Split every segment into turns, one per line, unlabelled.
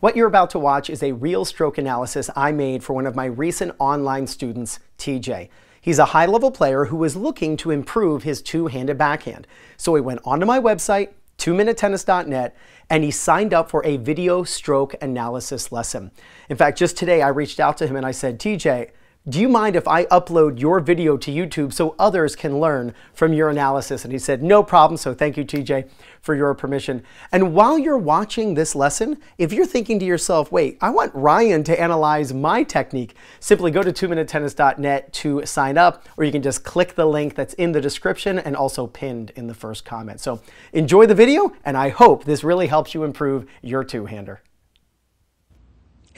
What you're about to watch is a real stroke analysis I made for one of my recent online students, TJ. He's a high level player who was looking to improve his two handed backhand. So he went onto my website, 2minutetennis.net, and he signed up for a video stroke analysis lesson. In fact, just today I reached out to him and I said, TJ, do you mind if I upload your video to YouTube so others can learn from your analysis? And he said, no problem. So thank you, TJ, for your permission. And while you're watching this lesson, if you're thinking to yourself, wait, I want Ryan to analyze my technique, simply go to 2minutetennis.net to sign up, or you can just click the link that's in the description and also pinned in the first comment. So enjoy the video, and I hope this really helps you improve your two-hander.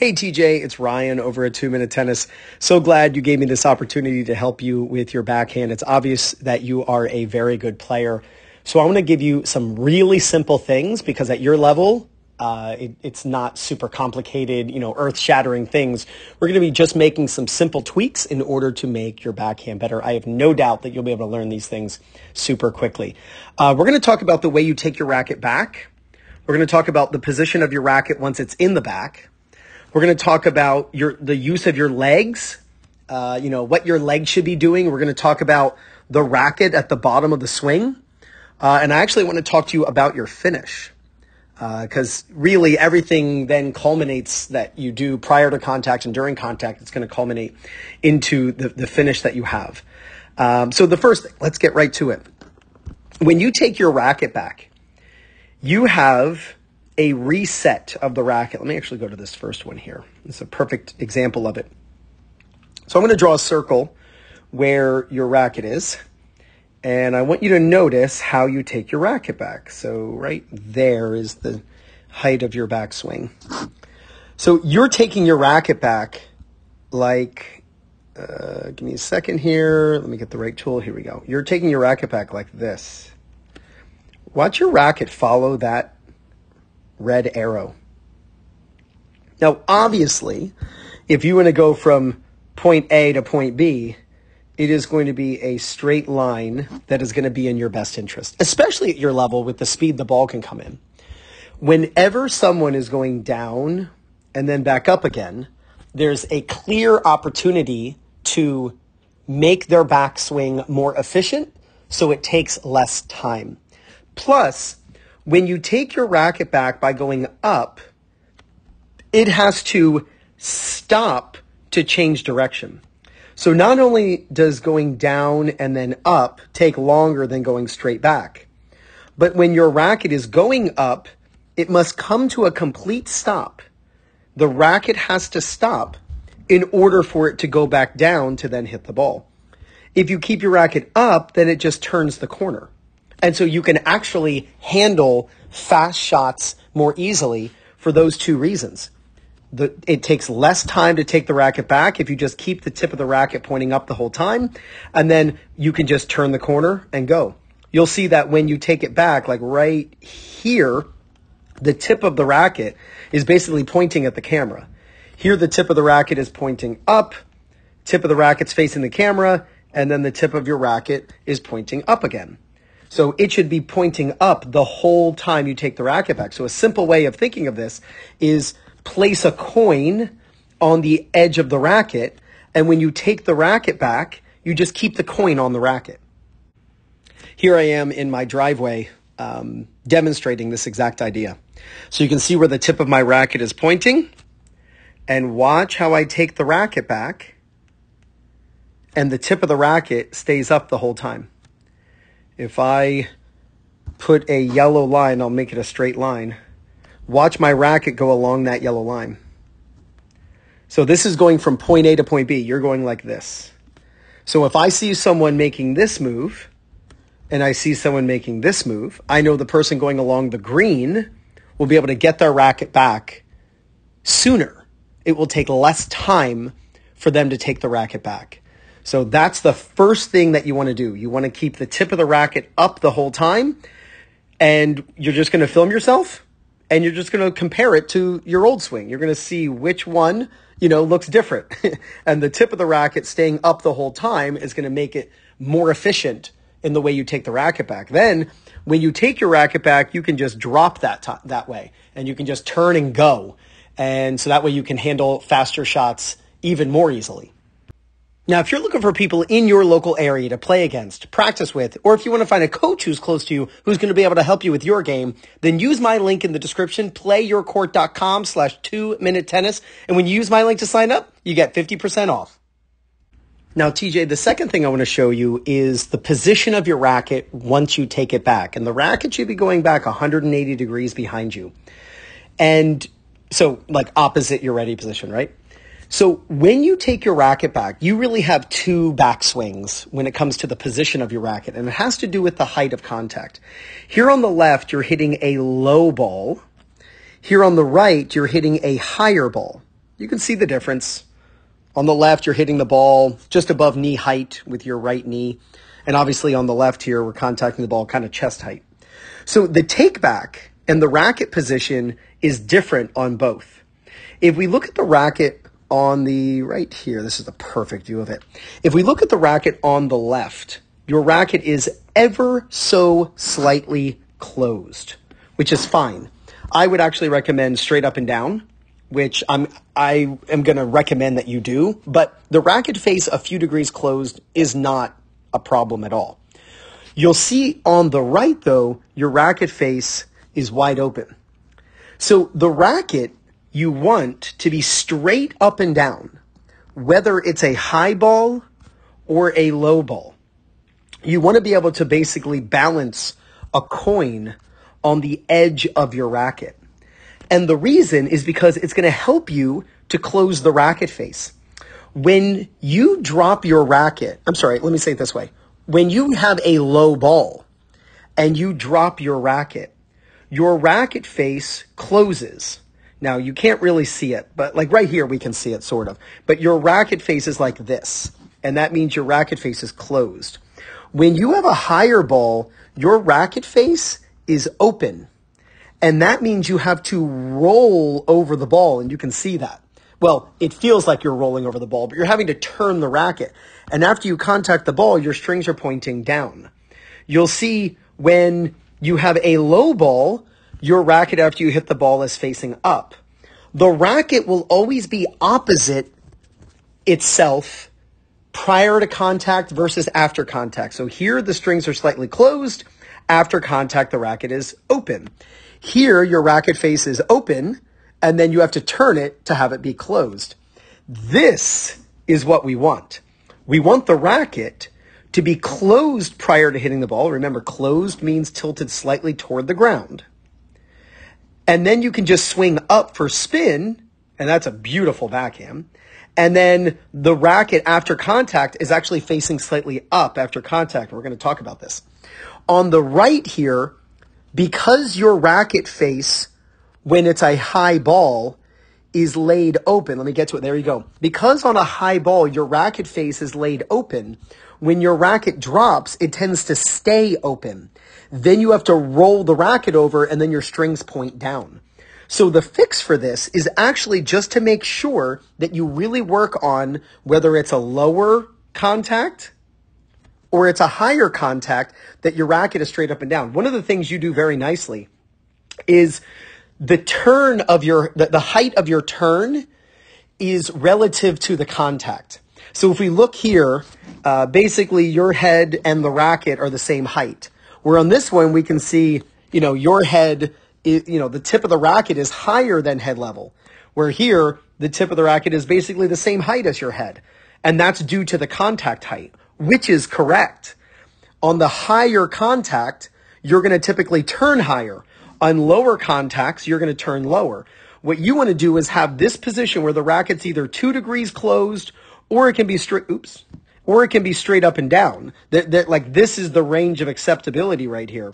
Hey TJ, it's Ryan over at Two Minute Tennis. So glad you gave me this opportunity to help you with your backhand. It's obvious that you are a very good player. So I want to give you some really simple things because at your level, uh, it, it's not super complicated, you know, earth shattering things. We're going to be just making some simple tweaks in order to make your backhand better. I have no doubt that you'll be able to learn these things super quickly. Uh, we're going to talk about the way you take your racket back. We're going to talk about the position of your racket once it's in the back. We're going to talk about your the use of your legs. Uh, you know what your legs should be doing. We're going to talk about the racket at the bottom of the swing, uh, and I actually want to talk to you about your finish because uh, really everything then culminates that you do prior to contact and during contact. It's going to culminate into the, the finish that you have. Um, so the first thing, let's get right to it. When you take your racket back, you have a reset of the racket. Let me actually go to this first one here. It's a perfect example of it. So I'm going to draw a circle where your racket is. And I want you to notice how you take your racket back. So right there is the height of your backswing. So you're taking your racket back like, uh, give me a second here. Let me get the right tool. Here we go. You're taking your racket back like this. Watch your racket follow that red arrow. Now, obviously, if you want to go from point A to point B, it is going to be a straight line that is going to be in your best interest, especially at your level with the speed the ball can come in. Whenever someone is going down and then back up again, there's a clear opportunity to make their backswing more efficient so it takes less time. Plus, when you take your racket back by going up, it has to stop to change direction. So not only does going down and then up take longer than going straight back, but when your racket is going up, it must come to a complete stop. The racket has to stop in order for it to go back down to then hit the ball. If you keep your racket up, then it just turns the corner. And so you can actually handle fast shots more easily for those two reasons. The, it takes less time to take the racket back if you just keep the tip of the racket pointing up the whole time, and then you can just turn the corner and go. You'll see that when you take it back, like right here, the tip of the racket is basically pointing at the camera. Here, the tip of the racket is pointing up, tip of the racket's facing the camera, and then the tip of your racket is pointing up again. So it should be pointing up the whole time you take the racket back. So a simple way of thinking of this is place a coin on the edge of the racket. And when you take the racket back, you just keep the coin on the racket. Here I am in my driveway um, demonstrating this exact idea. So you can see where the tip of my racket is pointing and watch how I take the racket back and the tip of the racket stays up the whole time if I put a yellow line, I'll make it a straight line. Watch my racket go along that yellow line. So this is going from point A to point B. You're going like this. So if I see someone making this move and I see someone making this move, I know the person going along the green will be able to get their racket back sooner. It will take less time for them to take the racket back. So that's the first thing that you want to do. You want to keep the tip of the racket up the whole time, and you're just going to film yourself, and you're just going to compare it to your old swing. You're going to see which one, you know, looks different. and the tip of the racket staying up the whole time is going to make it more efficient in the way you take the racket back. Then when you take your racket back, you can just drop that t- that way and you can just turn and go And so that way you can handle faster shots even more easily. Now, if you're looking for people in your local area to play against, practice with, or if you want to find a coach who's close to you who's going to be able to help you with your game, then use my link in the description, playyourcourt.com slash two minute tennis. And when you use my link to sign up, you get 50% off. Now, TJ, the second thing I want to show you is the position of your racket once you take it back. And the racket should be going back 180 degrees behind you. And so, like opposite your ready position, right? So when you take your racket back, you really have two backswings when it comes to the position of your racket, and it has to do with the height of contact. Here on the left, you're hitting a low ball. Here on the right, you're hitting a higher ball. You can see the difference. On the left, you're hitting the ball just above knee height with your right knee. And obviously on the left here, we're contacting the ball kind of chest height. So the take back and the racket position is different on both. If we look at the racket on the right here, this is the perfect view of it. If we look at the racket on the left, your racket is ever so slightly closed, which is fine. I would actually recommend straight up and down, which I'm I am going to recommend that you do, but the racket face a few degrees closed is not a problem at all. You'll see on the right though, your racket face is wide open. So the racket you want to be straight up and down, whether it's a high ball or a low ball. You want to be able to basically balance a coin on the edge of your racket. And the reason is because it's going to help you to close the racket face. When you drop your racket, I'm sorry, let me say it this way. When you have a low ball and you drop your racket, your racket face closes now you can't really see it, but like right here we can see it sort of. But your racket face is like this, and that means your racket face is closed. When you have a higher ball, your racket face is open. And that means you have to roll over the ball, and you can see that. Well, it feels like you're rolling over the ball, but you're having to turn the racket. And after you contact the ball, your strings are pointing down. You'll see when you have a low ball, your racket after you hit the ball is facing up. The racket will always be opposite itself prior to contact versus after contact. So here the strings are slightly closed. After contact, the racket is open. Here, your racket face is open, and then you have to turn it to have it be closed. This is what we want. We want the racket to be closed prior to hitting the ball. Remember, closed means tilted slightly toward the ground. And then you can just swing up for spin, and that's a beautiful backhand. And then the racket after contact is actually facing slightly up after contact. We're going to talk about this. On the right here, because your racket face, when it's a high ball, is laid open. Let me get to it. There you go. Because on a high ball, your racket face is laid open. When your racket drops, it tends to stay open. Then you have to roll the racket over and then your strings point down. So the fix for this is actually just to make sure that you really work on whether it's a lower contact or it's a higher contact that your racket is straight up and down. One of the things you do very nicely is the turn of your, the, the height of your turn is relative to the contact. So if we look here, uh, basically your head and the racket are the same height. Where on this one, we can see, you know, your head, you know, the tip of the racket is higher than head level. Where here, the tip of the racket is basically the same height as your head. And that's due to the contact height, which is correct. On the higher contact, you're going to typically turn higher. On lower contacts, you're going to turn lower. What you want to do is have this position where the racket's either two degrees closed or it can be straight, oops, or it can be straight up and down. That, that like this is the range of acceptability right here.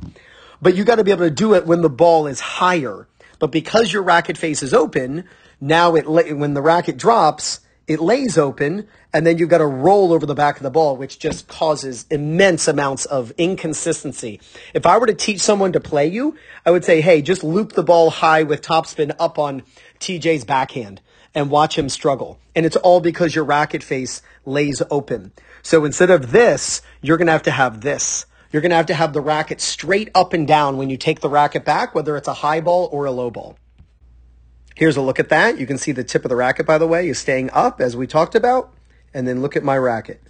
But you got to be able to do it when the ball is higher. But because your racket face is open, now it when the racket drops, it lays open, and then you've got to roll over the back of the ball, which just causes immense amounts of inconsistency. If I were to teach someone to play you, I would say, hey, just loop the ball high with topspin up on TJ's backhand and watch him struggle. And it's all because your racket face lays open. So instead of this, you're going to have to have this. You're going to have to have the racket straight up and down when you take the racket back, whether it's a high ball or a low ball. Here's a look at that. You can see the tip of the racket, by the way, is staying up as we talked about. And then look at my racket.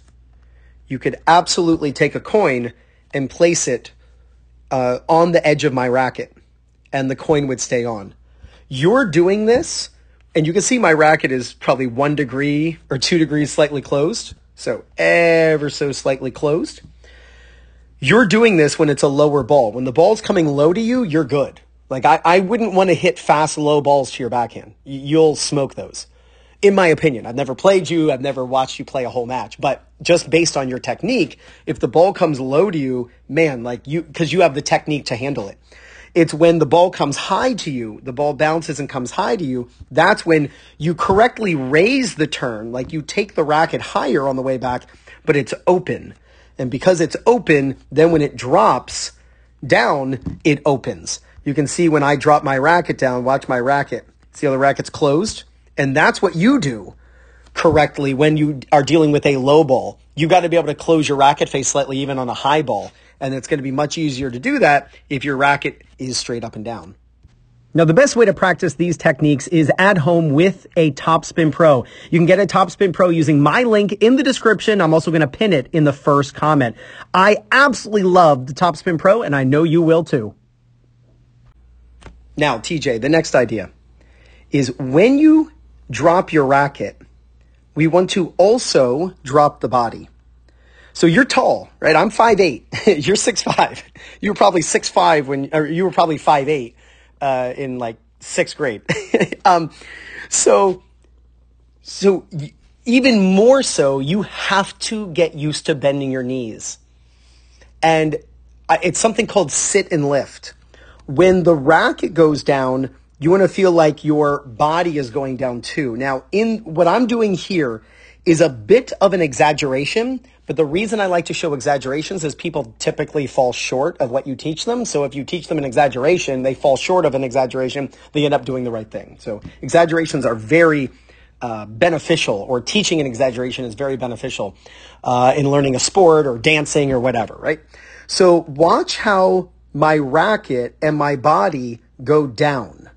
You could absolutely take a coin and place it uh, on the edge of my racket, and the coin would stay on. You're doing this, and you can see my racket is probably one degree or two degrees slightly closed. So ever so slightly closed. You're doing this when it's a lower ball. When the ball's coming low to you, you're good. Like I, I wouldn't want to hit fast, low balls to your backhand. You'll smoke those. In my opinion, I've never played you. I've never watched you play a whole match, but just based on your technique, if the ball comes low to you, man, like you, cause you have the technique to handle it. It's when the ball comes high to you, the ball bounces and comes high to you. That's when you correctly raise the turn, like you take the racket higher on the way back, but it's open. And because it's open, then when it drops down, it opens. You can see when I drop my racket down, watch my racket. See how the racket's closed? And that's what you do correctly when you are dealing with a low ball. You got to be able to close your racket face slightly even on a high ball. And it's going to be much easier to do that if your racket is straight up and down. Now, the best way to practice these techniques is at home with a Topspin Pro. You can get a Topspin Pro using my link in the description. I'm also going to pin it in the first comment. I absolutely love the Topspin Pro, and I know you will too. Now, TJ, the next idea is when you drop your racket, we want to also drop the body. So you're tall, right? I'm 5'8. you're 6'5. You were probably 6'5 when, or you were probably 5'8 uh, in like sixth grade. um, so, so even more so, you have to get used to bending your knees. And it's something called sit and lift when the racket goes down, you want to feel like your body is going down too. Now, in what I'm doing here is a bit of an exaggeration, but the reason I like to show exaggerations is people typically fall short of what you teach them. So if you teach them an exaggeration, they fall short of an exaggeration, they end up doing the right thing. So exaggerations are very uh, beneficial, or teaching an exaggeration is very beneficial uh, in learning a sport or dancing or whatever, right? So watch how my racket and my body go down.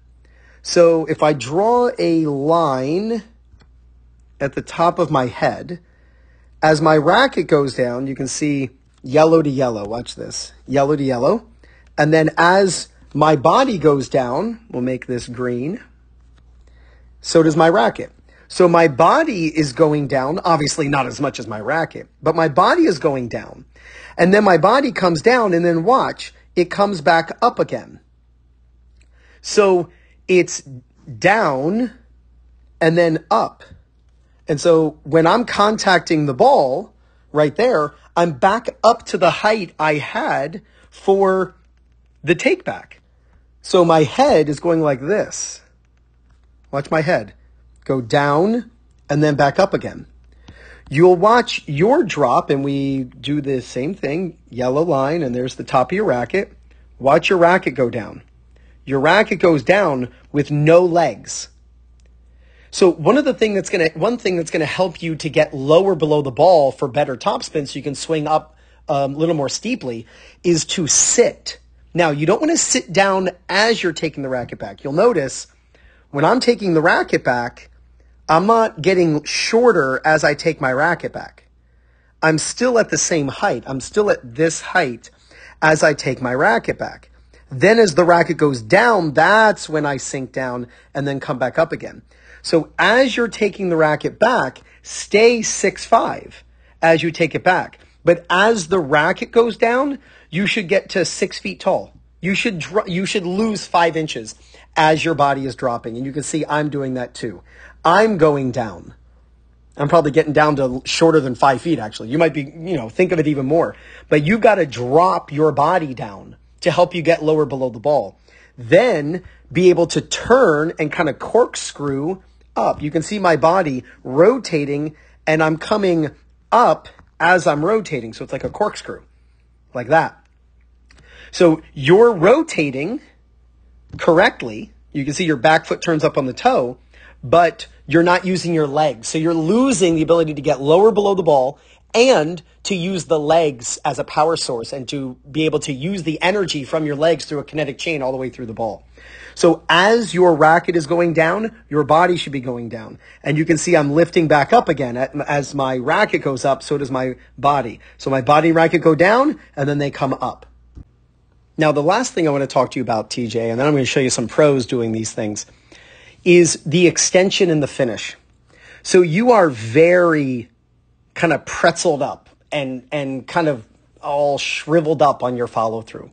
So if I draw a line at the top of my head, as my racket goes down, you can see yellow to yellow. Watch this. Yellow to yellow. And then as my body goes down, we'll make this green. So does my racket. So my body is going down, obviously not as much as my racket, but my body is going down. And then my body comes down and then watch, it comes back up again. So it's down and then up. And so when I'm contacting the ball right there, I'm back up to the height I had for the take back. So my head is going like this. Watch my head go down and then back up again. You'll watch your drop, and we do the same thing yellow line, and there's the top of your racket. Watch your racket go down. Your racket goes down with no legs. So one of the thing that's gonna one thing that's gonna help you to get lower below the ball for better topspin, so you can swing up um, a little more steeply, is to sit. Now you don't want to sit down as you're taking the racket back. You'll notice when I'm taking the racket back, I'm not getting shorter as I take my racket back. I'm still at the same height. I'm still at this height as I take my racket back. Then as the racket goes down, that's when I sink down and then come back up again. So as you're taking the racket back, stay six five as you take it back. But as the racket goes down, you should get to six feet tall. You should, dr- you should lose five inches as your body is dropping. And you can see I'm doing that too. I'm going down. I'm probably getting down to shorter than five feet, actually. You might be, you know, think of it even more. But you've got to drop your body down to help you get lower below the ball. Then be able to turn and kind of corkscrew up. You can see my body rotating and I'm coming up as I'm rotating. So it's like a corkscrew, like that. So you're rotating correctly. You can see your back foot turns up on the toe but you're not using your legs. So you're losing the ability to get lower below the ball and to use the legs as a power source and to be able to use the energy from your legs through a kinetic chain all the way through the ball. So as your racket is going down, your body should be going down. And you can see I'm lifting back up again. As my racket goes up, so does my body. So my body and racket go down, and then they come up. Now, the last thing I want to talk to you about, TJ, and then I'm going to show you some pros doing these things, is the extension and the finish. So you are very kind of pretzeled up and, and kind of all shriveled up on your follow through.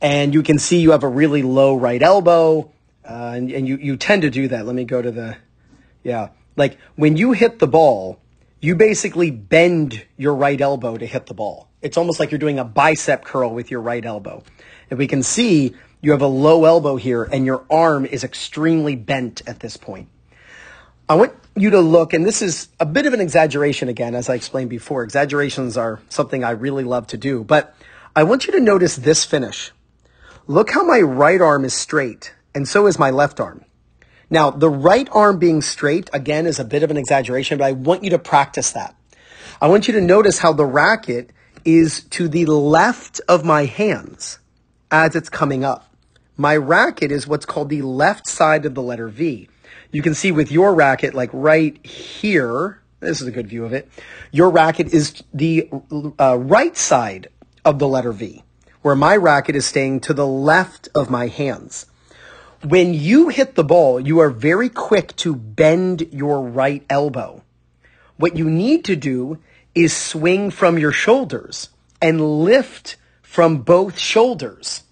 And you can see you have a really low right elbow, uh, and, and you, you tend to do that. Let me go to the, yeah. Like when you hit the ball, you basically bend your right elbow to hit the ball. It's almost like you're doing a bicep curl with your right elbow. And we can see you have a low elbow here and your arm is extremely bent at this point. I want you to look, and this is a bit of an exaggeration again, as I explained before. Exaggerations are something I really love to do, but I want you to notice this finish. Look how my right arm is straight, and so is my left arm. Now, the right arm being straight, again, is a bit of an exaggeration, but I want you to practice that. I want you to notice how the racket is to the left of my hands as it's coming up. My racket is what's called the left side of the letter V. You can see with your racket, like right here, this is a good view of it. Your racket is the uh, right side of the letter V, where my racket is staying to the left of my hands. When you hit the ball, you are very quick to bend your right elbow. What you need to do is swing from your shoulders and lift from both shoulders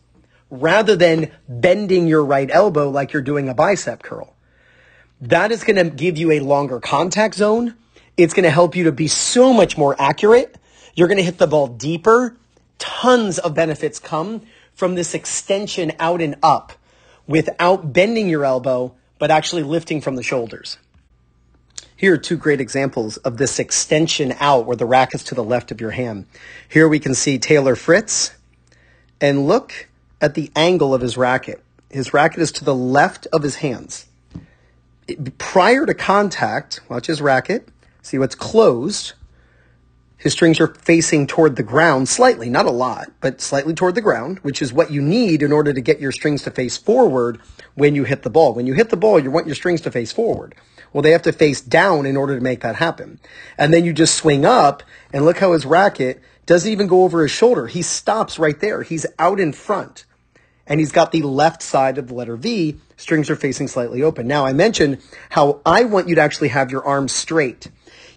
rather than bending your right elbow like you're doing a bicep curl. That is going to give you a longer contact zone. It's going to help you to be so much more accurate. You're going to hit the ball deeper. Tons of benefits come from this extension out and up without bending your elbow, but actually lifting from the shoulders. Here are two great examples of this extension out where the rack is to the left of your hand. Here we can see Taylor Fritz and look at the angle of his racket. His racket is to the left of his hands prior to contact, watch his racket, see what's closed. His strings are facing toward the ground slightly, not a lot, but slightly toward the ground, which is what you need in order to get your strings to face forward when you hit the ball. When you hit the ball, you want your strings to face forward. Well, they have to face down in order to make that happen. And then you just swing up and look how his racket doesn't even go over his shoulder. He stops right there. He's out in front and he's got the left side of the letter V. Strings are facing slightly open. Now, I mentioned how I want you to actually have your arms straight.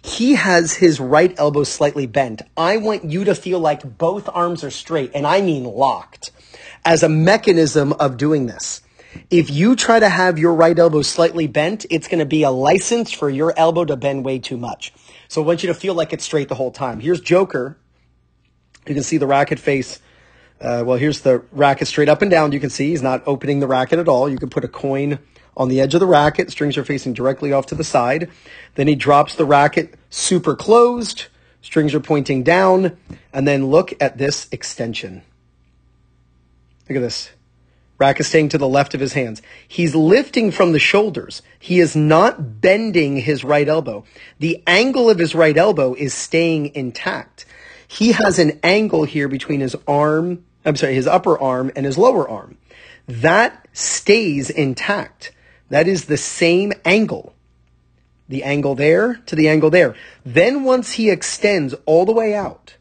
He has his right elbow slightly bent. I want you to feel like both arms are straight, and I mean locked, as a mechanism of doing this. If you try to have your right elbow slightly bent, it's going to be a license for your elbow to bend way too much. So I want you to feel like it's straight the whole time. Here's Joker. You can see the racket face uh, well, here's the racket straight up and down. You can see he's not opening the racket at all. You can put a coin on the edge of the racket. Strings are facing directly off to the side. Then he drops the racket super closed. Strings are pointing down. And then look at this extension. Look at this. Racket staying to the left of his hands. He's lifting from the shoulders. He is not bending his right elbow. The angle of his right elbow is staying intact. He has an angle here between his arm I'm sorry, his upper arm and his lower arm. That stays intact. That is the same angle. The angle there to the angle there. Then once he extends all the way out,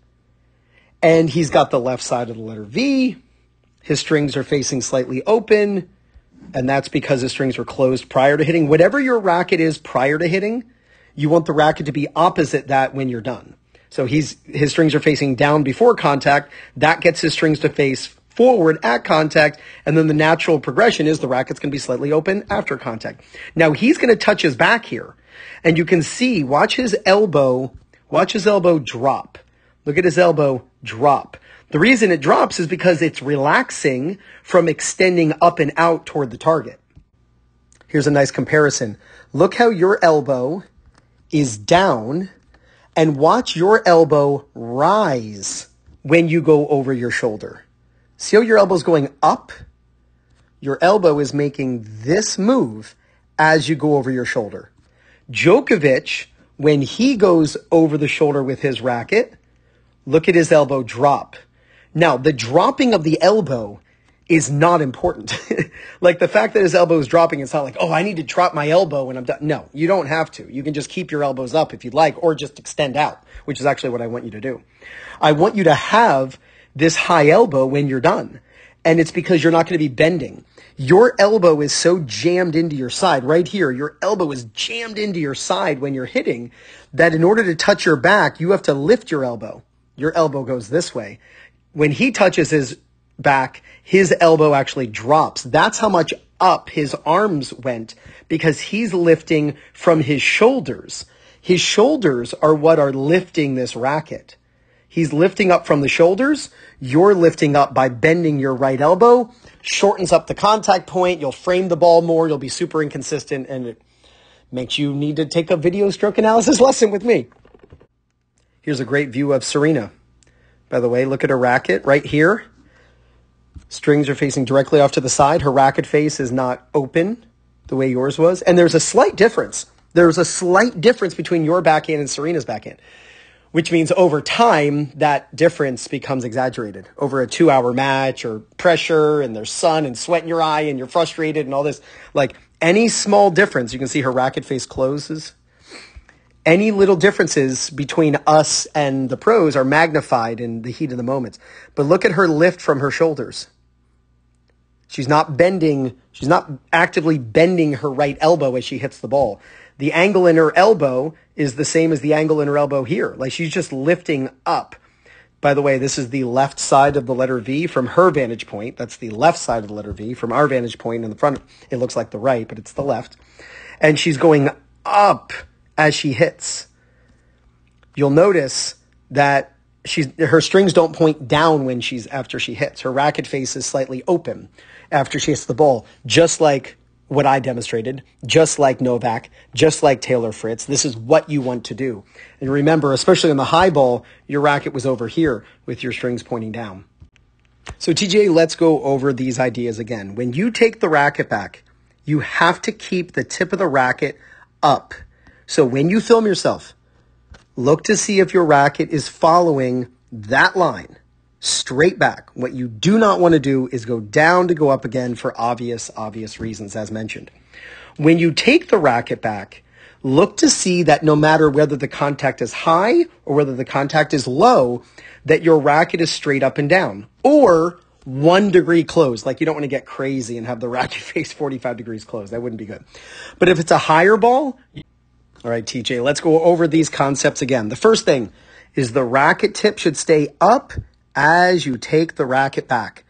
and he's got the left side of the letter V, his strings are facing slightly open, and that's because his strings were closed prior to hitting. Whatever your racket is prior to hitting, you want the racket to be opposite that when you're done. So he's, his strings are facing down before contact. That gets his strings to face forward at contact. And then the natural progression is the racket's going to be slightly open after contact. Now he's going to touch his back here. And you can see, watch his elbow, watch his elbow drop. Look at his elbow drop. The reason it drops is because it's relaxing from extending up and out toward the target. Here's a nice comparison. Look how your elbow is down and watch your elbow rise when you go over your shoulder. See how your elbow's going up? Your elbow is making this move as you go over your shoulder. Djokovic, when he goes over the shoulder with his racket, look at his elbow drop. Now, the dropping of the elbow is not important. like the fact that his elbow is dropping, it's not like, oh, I need to drop my elbow when I'm done. No, you don't have to. You can just keep your elbows up if you'd like, or just extend out, which is actually what I want you to do. I want you to have this high elbow when you're done. And it's because you're not going to be bending. Your elbow is so jammed into your side right here. Your elbow is jammed into your side when you're hitting that in order to touch your back, you have to lift your elbow. Your elbow goes this way. When he touches his back, his elbow actually drops. That's how much up his arms went because he's lifting from his shoulders. His shoulders are what are lifting this racket. He's lifting up from the shoulders. You're lifting up by bending your right elbow, shortens up the contact point. You'll frame the ball more. You'll be super inconsistent and it makes you need to take a video stroke analysis lesson with me. Here's a great view of Serena. By the way, look at her racket right here. Strings are facing directly off to the side. Her racket face is not open the way yours was. And there's a slight difference. There's a slight difference between your backhand and Serena's backhand, which means over time, that difference becomes exaggerated. Over a two hour match or pressure and there's sun and sweat in your eye and you're frustrated and all this. Like any small difference, you can see her racket face closes. Any little differences between us and the pros are magnified in the heat of the moment. But look at her lift from her shoulders. She's not bending, she's not actively bending her right elbow as she hits the ball. The angle in her elbow is the same as the angle in her elbow here. Like she's just lifting up. By the way, this is the left side of the letter V from her vantage point. That's the left side of the letter V. From our vantage point in the front, it looks like the right, but it's the left. And she's going up as she hits. You'll notice that she's her strings don't point down when she's after she hits. Her racket face is slightly open after she hits the ball, just like what I demonstrated, just like Novak, just like Taylor Fritz. This is what you want to do. And remember, especially on the high ball, your racket was over here with your strings pointing down. So TJ, let's go over these ideas again. When you take the racket back, you have to keep the tip of the racket up. So when you film yourself, look to see if your racket is following that line straight back. What you do not want to do is go down to go up again for obvious, obvious reasons, as mentioned. When you take the racket back, look to see that no matter whether the contact is high or whether the contact is low, that your racket is straight up and down or one degree closed. Like you don't want to get crazy and have the racket face 45 degrees closed. That wouldn't be good. But if it's a higher ball, all right, TJ, let's go over these concepts again. The first thing is the racket tip should stay up as you take the racket back.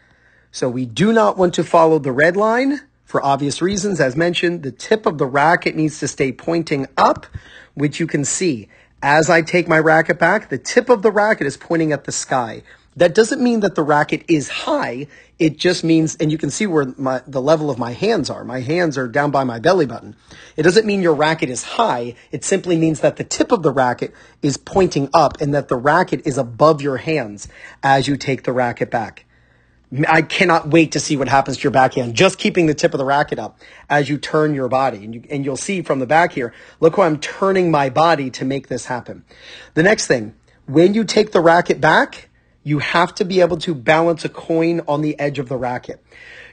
So we do not want to follow the red line for obvious reasons. As mentioned, the tip of the racket needs to stay pointing up, which you can see. As I take my racket back, the tip of the racket is pointing at the sky. That doesn't mean that the racket is high. It just means, and you can see where my, the level of my hands are. My hands are down by my belly button. It doesn't mean your racket is high. It simply means that the tip of the racket is pointing up and that the racket is above your hands as you take the racket back. I cannot wait to see what happens to your backhand. Just keeping the tip of the racket up as you turn your body. And, you, and you'll see from the back here, look how I'm turning my body to make this happen. The next thing, when you take the racket back, you have to be able to balance a coin on the edge of the racket.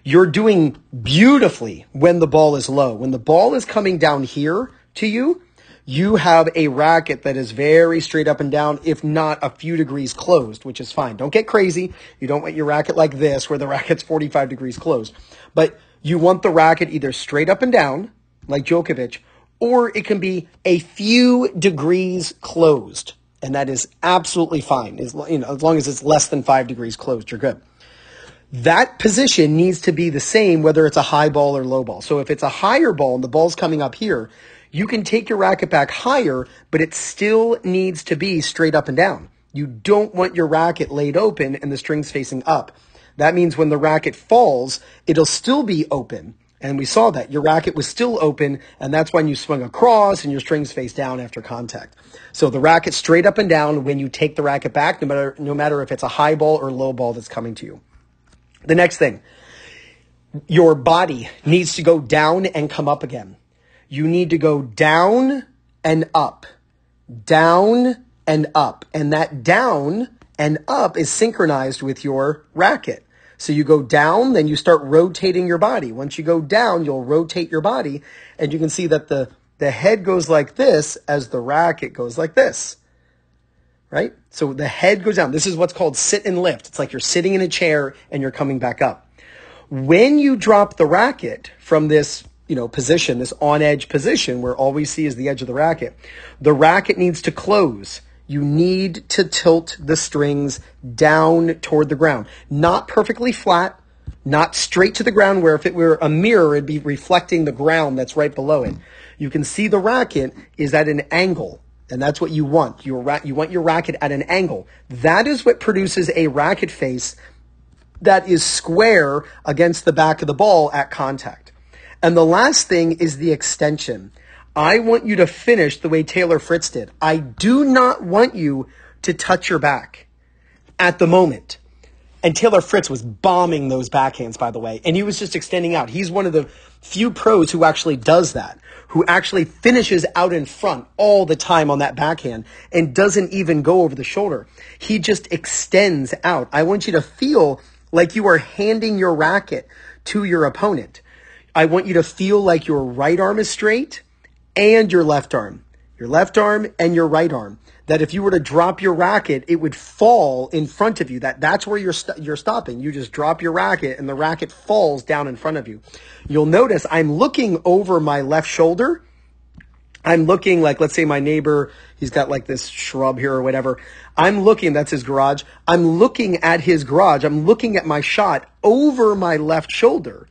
You're doing beautifully when the ball is low. When the ball is coming down here to you, you have a racket that is very straight up and down, if not a few degrees closed, which is fine. Don't get crazy. You don't want your racket like this where the racket's 45 degrees closed. But you want the racket either straight up and down, like Djokovic, or it can be a few degrees closed and that is absolutely fine. As, you know, as long as it's less than five degrees closed, you're good. That position needs to be the same whether it's a high ball or low ball. So if it's a higher ball and the ball's coming up here, you can take your racket back higher, but it still needs to be straight up and down. You don't want your racket laid open and the strings facing up. That means when the racket falls, it'll still be open and we saw that your racket was still open, and that's when you swung across and your strings face down after contact. So the racket straight up and down when you take the racket back, no matter, no matter if it's a high ball or low ball that's coming to you. The next thing, your body needs to go down and come up again. You need to go down and up, down and up. And that down and up is synchronized with your racket. So you go down, then you start rotating your body. Once you go down, you'll rotate your body, and you can see that the, the head goes like this as the racket goes like this. Right? So the head goes down. This is what's called sit and lift. It's like you're sitting in a chair and you're coming back up. When you drop the racket from this you know, position, this on edge position where all we see is the edge of the racket. The racket needs to close. You need to tilt the strings down toward the ground. Not perfectly flat, not straight to the ground where if it were a mirror, it'd be reflecting the ground that's right below it. You can see the racket is at an angle. And that's what you want. Your ra- you want your racket at an angle. That is what produces a racket face that is square against the back of the ball at contact. And the last thing is the extension. I want you to finish the way Taylor Fritz did. I do not want you to touch your back at the moment. And Taylor Fritz was bombing those backhands, by the way, and he was just extending out. He's one of the few pros who actually does that, who actually finishes out in front all the time on that backhand and doesn't even go over the shoulder. He just extends out. I want you to feel like you are handing your racket to your opponent. I want you to feel like your right arm is straight and your left arm, your left arm and your right arm. That if you were to drop your racket, it would fall in front of you. That that's where you're you st- you're stopping. You just drop your racket and the racket falls down in front of you. You'll notice I'm looking over my left shoulder. I'm looking like let's say my neighbor, he's got like this shrub here or whatever. I'm looking, that's his garage. I'm looking at his garage. I'm looking at my shot over my left shoulder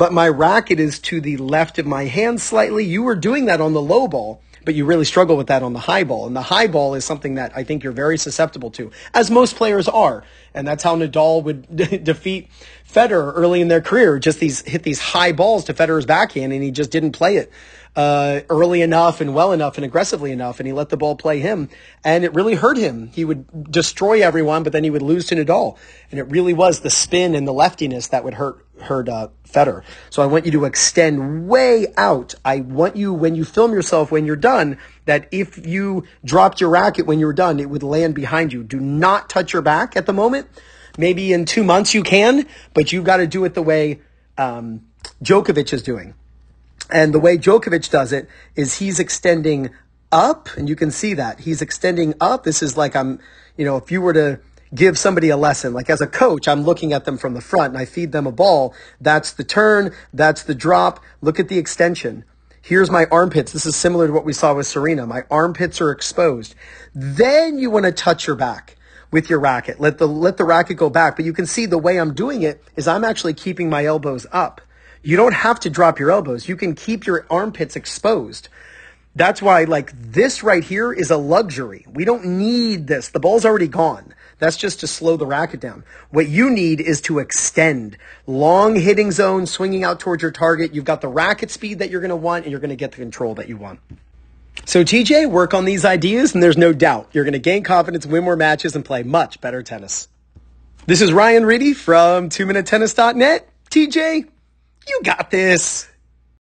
but my racket is to the left of my hand slightly. You were doing that on the low ball, but you really struggle with that on the high ball. And the high ball is something that I think you're very susceptible to, as most players are. And that's how Nadal would defeat Federer early in their career. Just these hit these high balls to Federer's backhand, and he just didn't play it uh, early enough and well enough and aggressively enough, and he let the ball play him, and it really hurt him. He would destroy everyone, but then he would lose to Nadal, and it really was the spin and the leftiness that would hurt hurt uh, Federer. So I want you to extend way out. I want you when you film yourself when you're done that if you dropped your racket when you were done, it would land behind you. Do not touch your back at the moment. Maybe in two months you can, but you've got to do it the way um, Djokovic is doing. And the way Djokovic does it is he's extending up, and you can see that he's extending up. This is like I'm, you know, if you were to give somebody a lesson, like as a coach, I'm looking at them from the front and I feed them a ball. That's the turn. That's the drop. Look at the extension. Here's my armpits. This is similar to what we saw with Serena. My armpits are exposed. Then you want to touch your back with your racket. Let the, let the racket go back. But you can see the way I'm doing it is I'm actually keeping my elbows up. You don't have to drop your elbows. You can keep your armpits exposed. That's why, like, this right here is a luxury. We don't need this. The ball's already gone. That's just to slow the racket down. What you need is to extend long hitting zone, swinging out towards your target. You've got the racket speed that you're going to want, and you're going to get the control that you want. So, TJ, work on these ideas, and there's no doubt you're going to gain confidence, win more matches, and play much better tennis. This is Ryan Reidy from 2MinuteTennis.net. TJ, you got this.